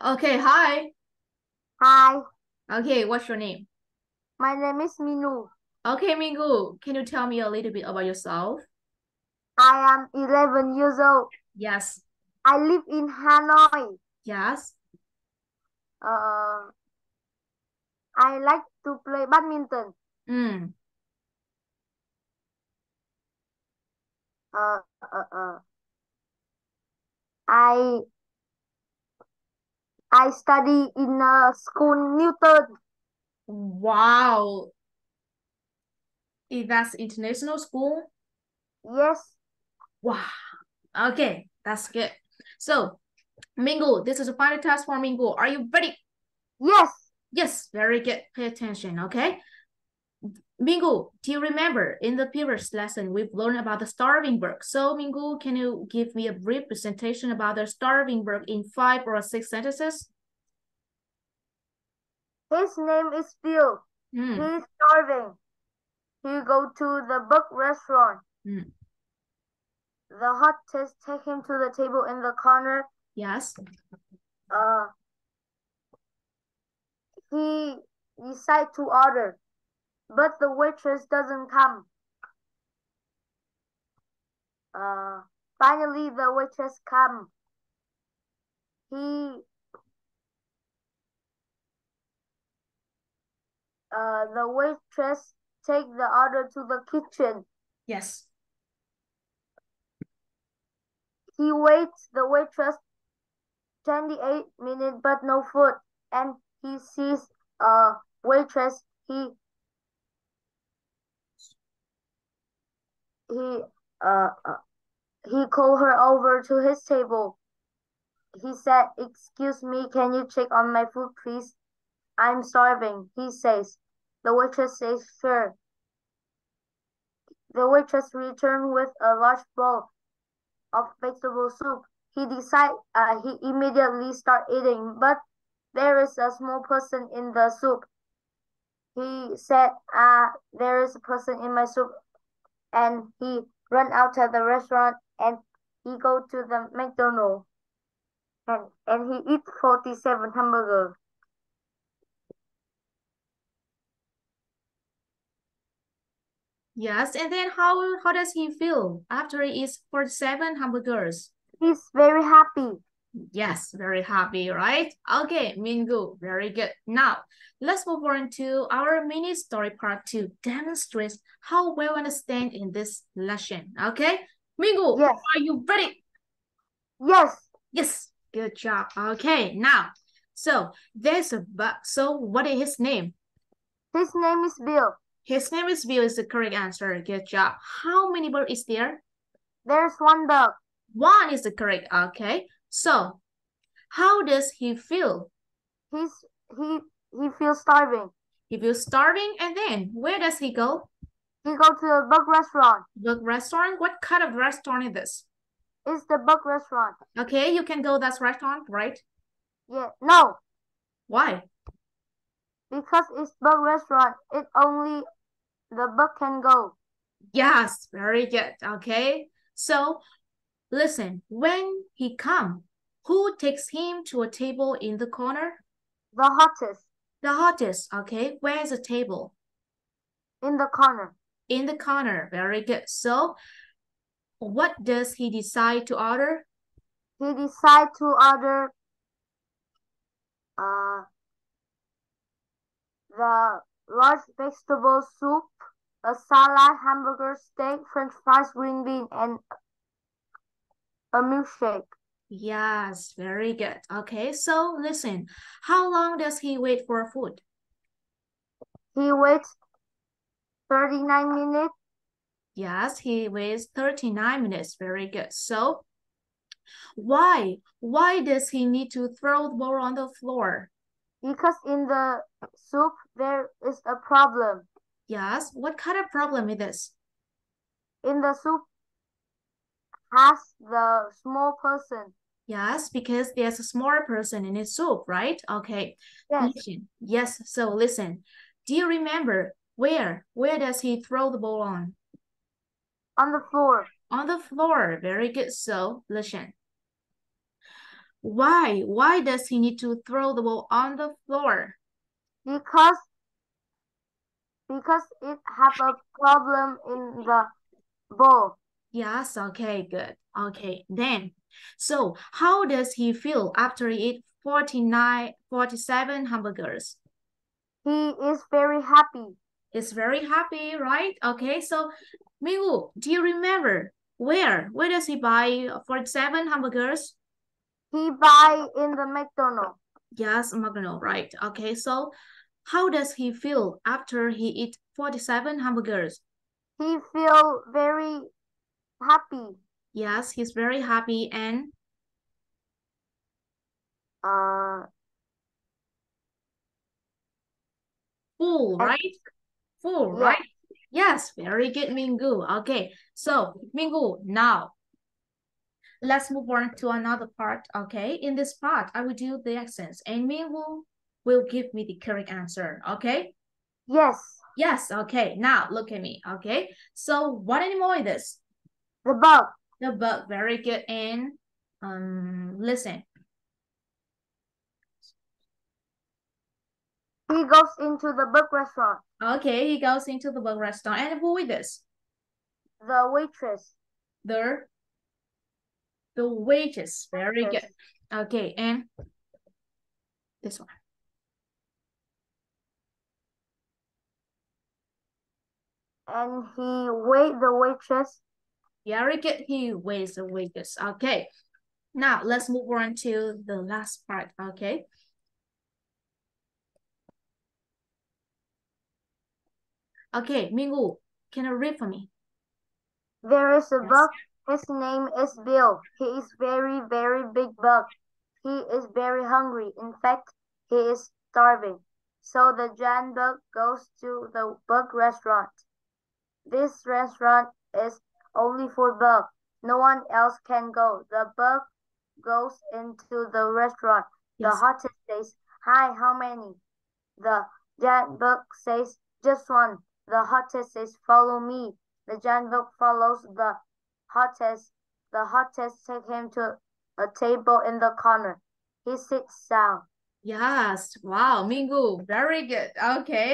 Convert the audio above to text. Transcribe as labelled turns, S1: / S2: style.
S1: Okay, hi.
S2: Hi,
S1: Okay, what's your name?
S2: my name is Minwoo.
S1: Okay, Minwoo, can you tell me a little bit about yourself?
S2: I am 11 years old.
S1: Yes,
S2: I live in Hanoi.
S1: yes.
S2: Uh, I like to play badminton.
S1: Mm.
S2: Uh, uh, uh. I I study in a school Newton.
S1: Wow. Is that international school?
S2: Yes,
S1: Wow. Okay, that's good. So, Minwoo, this is a final task for Minwoo. Are you ready?
S2: yes,
S1: Yes, very good. Pay attention, okay? Minwoo, do you remember in the previous lesson we've learned about the starving bird? So, Minwoo, can you give me a brief presentation about the starving bird in five or six sentences?
S2: his name is Bill.
S1: Hmm.
S2: He's starving. He go to the book restaurant.
S1: Hmm.
S2: The hostess take him to the table in the corner.
S1: Yes.
S2: Uh, he decide to order, but the waitress doesn't come. Uh, finally the waitress come. He uh the waitress take the order to the kitchen.
S1: Yes.
S2: He waits the waitress 28 minutes but no food and he sees a waitress he he uh, uh he called her over to his table. He said, "Excuse me, can you check on my food, please? I'm starving," he says. The waitress says, "Sure." The waitress returned with a large bowl of vegetable soup. He decide uh, he immediately start eating, but there is a small person in the soup. He said, "Ah, there is a person in my soup," and he run out of the restaurant and he go to the McDonald's and and he eat 47 hamburger.
S1: Yes. And then how how does he feel after he eats 47 hamburgers?
S2: He's very happy.
S1: Yes, very happy, right? Okay, Minwoo, very good. Now, let's move on to our mini story part to demonstrate how well understand in this lesson. Okay, Minwoo,
S2: Yes.
S1: are you ready?
S2: Yes,
S1: Yes, good job. Okay, now, so there's a bug. So what is his name?
S2: his name is Bill.
S1: His name is Bill is the correct answer. Good job. How many bird is there?
S2: There's one dog.
S1: One is the correct. Okay, so how does he feel?
S2: He's he he feels starving.
S1: He feels starving, and then where does he go?
S2: He go to a bug restaurant.
S1: The restaurant? What kind of restaurant is this?
S2: It's the bug restaurant.
S1: Okay, you can go that restaurant, right?
S2: Yeah, no,
S1: Why?
S2: because it's bug restaurant. It only the bug can go.
S1: Yes, very good. Okay, so listen, when he come, who takes him to a table in the corner?
S2: The hottest
S1: The hottest. Okay, where's the table?
S2: in the corner.
S1: In the corner. Very good. So, what does he decide to order?
S2: He decide to order uh the large vegetable soup, a salad, hamburger, steak, french fries, green bean, and a milkshake.
S1: Yes, very good. Okay, so listen, how long does he wait for food?
S2: He waits 39 minutes.
S1: Yes, he waits 39 minutes. Very good. So, why? Why does he need to throw the bowl on the floor?
S2: Because in the soup there is a problem.
S1: Yes, what kind of problem is this?
S2: In the soup has the small person.
S1: Yes, because there's a smaller person in his soup, right? Okay,
S2: Yes,
S1: listen. Yes, so listen. Do you remember where? Where does he throw the ball on?
S2: on the floor.
S1: On the floor. Very good. So, listen. Why? Why does he need to throw the ball on the floor?
S2: Because because it have a problem in the ball.
S1: Yes, okay, good. Okay, then. So how does he feel after he eat 49, 47 hamburgers?
S2: He is very happy.
S1: He's very happy, right? Okay, so Minwoo, do you remember where? Where does he buy 47 hamburgers?
S2: He buy in the McDonald's.
S1: Yes, McDonald's, right. Okay, so how does he feel after he eat 47 hamburgers?
S2: He feel very happy.
S1: Yes, he's very happy and
S2: Uh,
S1: full, right? Full,
S2: Yeah.
S1: right? Yes, very good, Minwoo. Okay, so Minwoo, now let's move on to another part. Okay, in this part, I will do the accents and Minwoo will give me the correct answer. Okay?
S2: yes,
S1: Yes, okay. Now look at me. Okay, so what animal is this?
S2: The bug.
S1: The bug. Very good. And um, listen.
S2: He goes into the bug restaurant.
S1: Okay, he goes into the bug restaurant. And who is this?
S2: The waitress.
S1: The the waitress. Very good. Okay, and this one.
S2: And he wait the waitress.
S1: Very good. He weighs the wages. Okay. Now let's move on to the last part. Okay. Okay, Minwoo, can you read for me?
S2: There is a
S1: Yes.
S2: bug. His name is Bill. He is very, very big bug. He is very hungry. In fact, he is starving. So the giant bug goes to the bug restaurant. This restaurant is only for bug. No one else can go. The bug goes into the restaurant. The
S1: Yes.
S2: hottest says, Hi, how many? The giant bug says, Just one. The hottest says, Follow me. The giant bug follows the hottest. The hottest take him to a table in the corner. He sits down.
S1: Yes. Wow, Minwoo, very good. Okay.